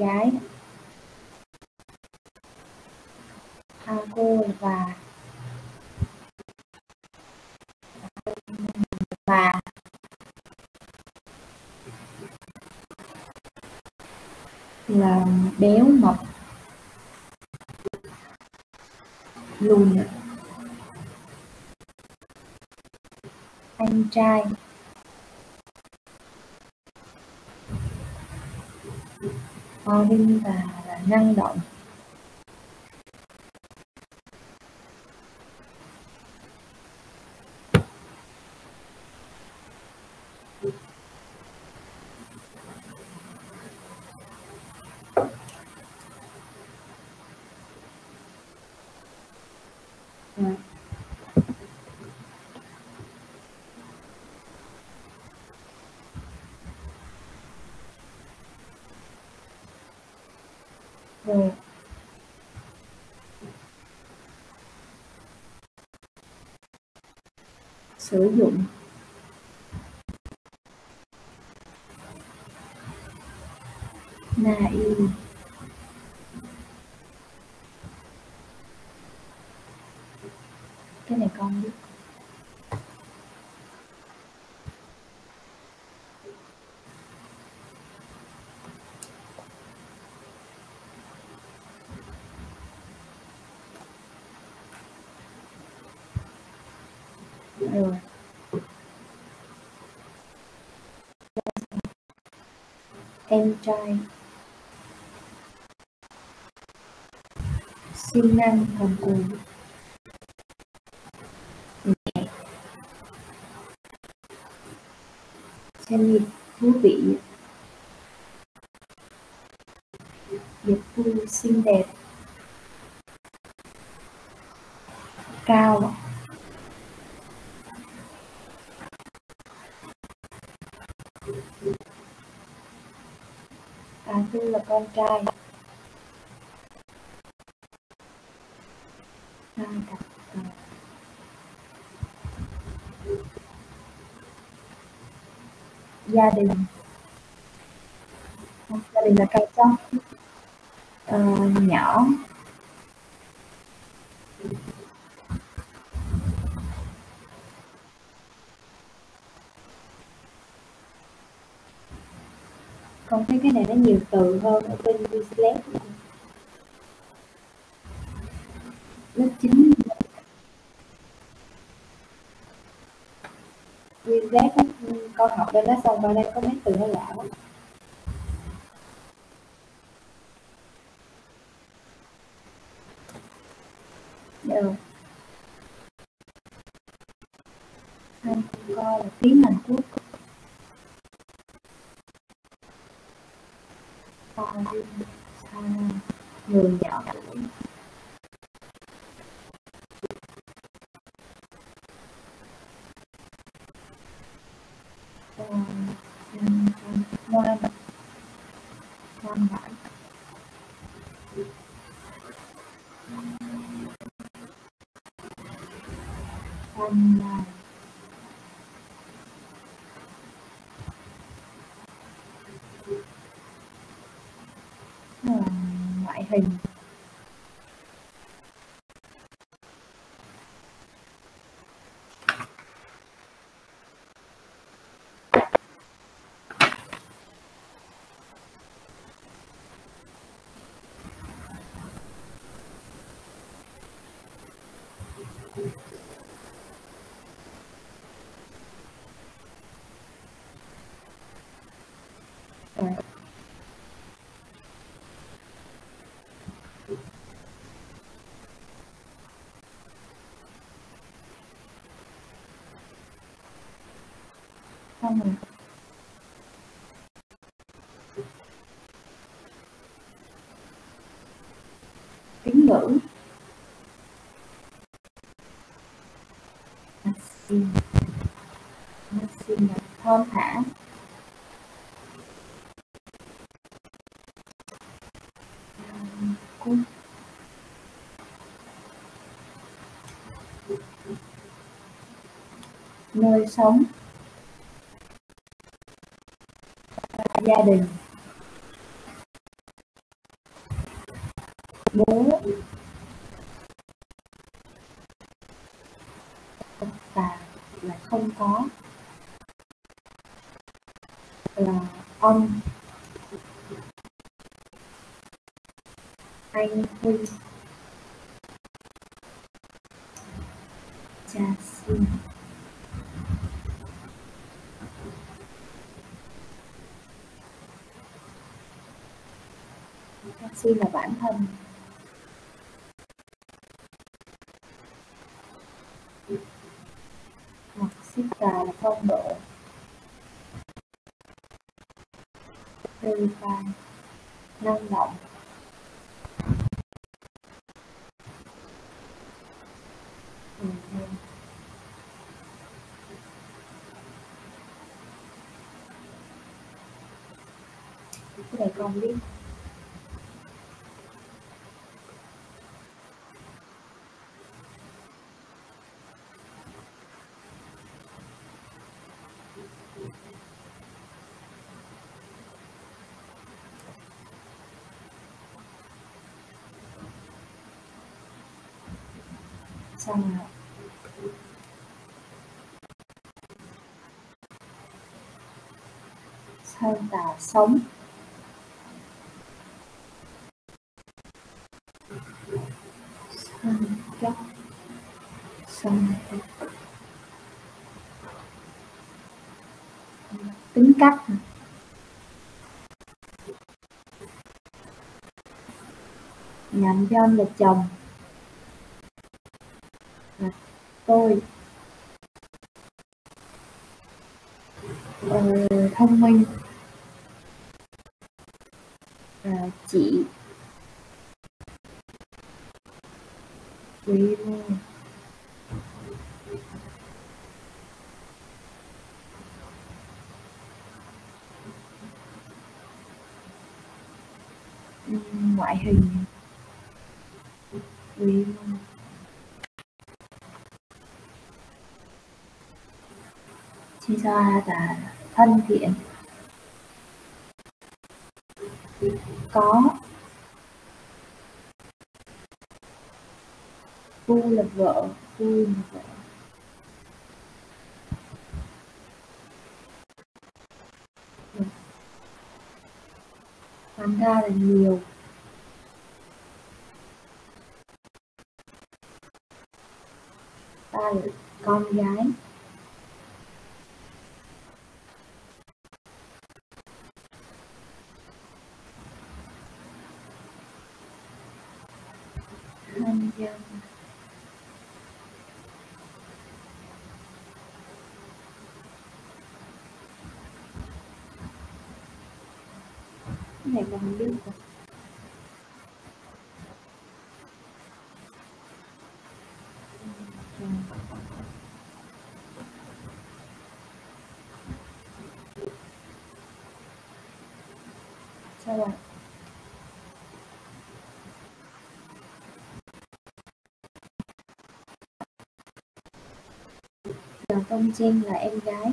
gái. A cô và và là béo mập lùn anh trai to vinh và năng động Rồi. Rồi sử dụng. Na y cái này con biết. Rồi em trai. Siêng năng cần cù. Nhẹ xem nhịp thú vị. Dịch vui, xinh đẹp. Cao à tư là con trai. À, đặt, à. gia đình. Gia đình là cao trong à, ờ, nhỏ. Con thấy cái này nó nhiều từ hơn ở bên Quizlet lớp 9 Quizlet con học bên đó xong qua đây có mấy từ nó lạ quá. Sa Sa người nhỏ tuổi Ờ, ngoan ngoan ngoan ngoan ngoan Nó là ngoại xong rồi tiếng ngữ xin Maxim là thon thả Cung. nơi sống gia đình. Bố. Và là không có. Là ông. Anh huy. Cha sinh Trà xin là bản thân hoặc xích cà là phong độ tươi năng động ừ, ừ. cái này con biết xong rồi sang tà sống? Sang chất sang chất tính cách. Nhận cho anh là chồng là tôi ờ, thông minh. À, chị quý mô ngoại hình quý mô chi ra là thân thiện. Có Phu là vợ, Phu là vợ. Thành ra là nhiều. Ta là con gái. Thân dân. Cái này còn được biết rồi. Sao rồi Công Trinh là em gái.